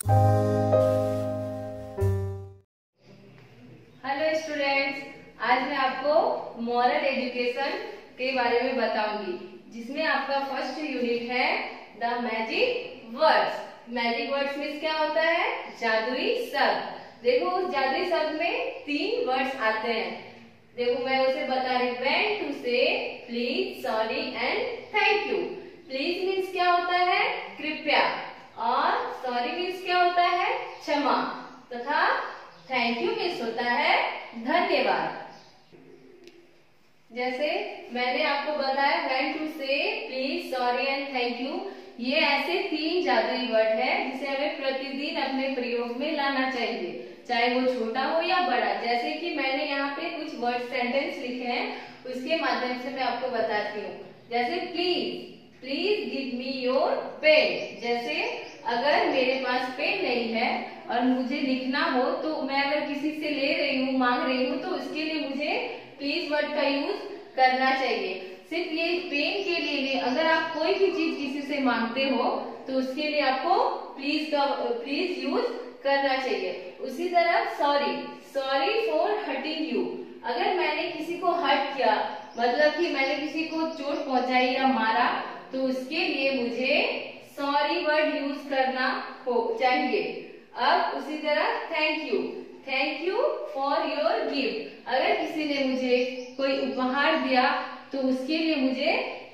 Hello students आज मैं आपको मॉरल एजुकेशन के बारे में बताऊँगी, जिसमें आपका फ़र्स्ट यूनिट है the magic words magic words means क्या होता है? जादुई शब्द. देखो, उस जादुई शब्द में तीन वर्ड्स आते हैं. देखो, मैं उसे बता रही when to say please sorry and thank you please means क्या होता है कृपया और सॉरी मीन्स क्या होता है क्षमा। तथा थैंक यू मीन्स होता है, धन्यवाद। जैसे मैंने आपको बताया when to say please sorry and thank you ये ऐसे तीन जादुई वर्ड है जिसे हमें प्रतिदिन अपने प्रयोग में लाना चाहिए, चाहे वो छोटा हो या बड़ा। जैसे कि मैंने यहाँ पे कुछ वर्ड सेंटेंस लिखे हैं, उसके माध्यम से मैं आपको बताती हूँ। जैसे please please give me your pen जैसे, अगर मेरे पास पेन नहीं है और मुझे लिखना हो तो मैं अगर किसी से ले रही हूँ, मांग रही हूँ तो उसके लिए मुझे प्लीज़ वर्ड का यूज़ करना चाहिए। सिर्फ़ ये पेन के लिए नहीं, अगर आप कोई भी चीज़ किसी से मांगते हो तो उसके लिए आपको प्लीज़ का प्लीज़ यूज़ करना चाहिए। उसी तरह sorry sorry for hurting you अगर मैंने किसी को हर्ट किया मतलब कि मैंने किसी को चोट पहुंचाई या मारा तो उसके लिए मुझे सॉरी वर्ड यूज़ करना हो, चाहिए। अब उसी तरह thank you thank you for your gift अगर किसी ने मुझे कोई उपहार दिया तो उसके लिए मुझे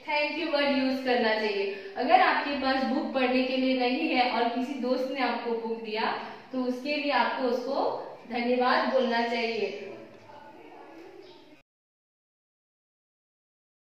थैंक यू वर्ड यूज़ करना चाहिए। अगर आपके पास बुक पढ़ने के लिए नहीं है और किसी दोस्त ने आपको बुक दिया तो उसके लिए आपको उसको धन्यवाद बोलना चाहिए।